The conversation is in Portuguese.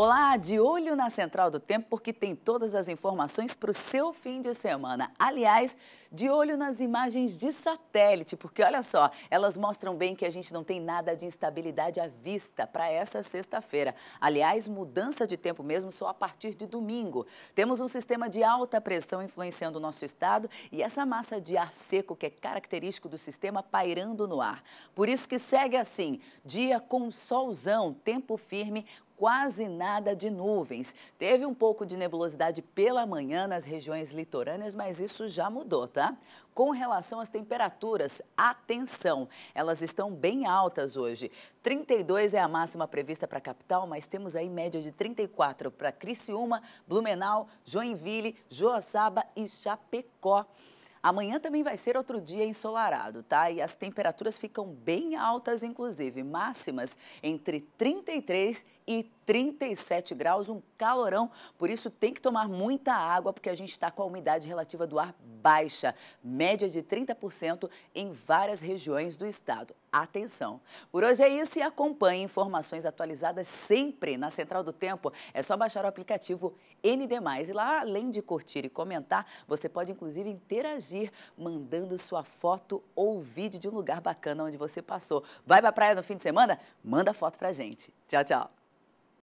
Olá, de olho na Central do Tempo, porque tem todas as informações para o seu fim de semana. Aliás, de olho nas imagens de satélite, porque olha só, elas mostram bem que a gente não tem nada de instabilidade à vista para essa sexta-feira. Aliás, mudança de tempo mesmo só a partir de domingo. Temos um sistema de alta pressão influenciando o nosso estado e essa massa de ar seco que é característico do sistema pairando no ar. Por isso que segue assim, dia com solzão, tempo firme, quase nada de nuvens. Teve um pouco de nebulosidade pela manhã nas regiões litorâneas, mas isso já mudou, tá? Com relação às temperaturas, atenção, elas estão bem altas hoje. 32 é a máxima prevista para a capital, mas temos aí média de 34 para Criciúma, Blumenau, Joinville, Joaçaba e Chapecó. Amanhã também vai ser outro dia ensolarado, tá? E as temperaturas ficam bem altas, inclusive, máximas entre 33 e 37 graus, um calorão. Por isso tem que tomar muita água, porque a gente está com a umidade relativa do ar baixa, média de 30% em várias regiões do estado. Atenção! Por hoje é isso e acompanhe informações atualizadas sempre na Central do Tempo. É só baixar o aplicativo ND+. E lá, além de curtir e comentar, você pode inclusive interagir mandando sua foto ou vídeo de um lugar bacana onde você passou. Vai para a praia no fim de semana? Manda foto pra gente. Tchau, tchau!